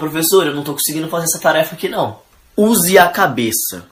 Professor, eu não tô conseguindo fazer essa tarefa aqui não. Use a cabeça.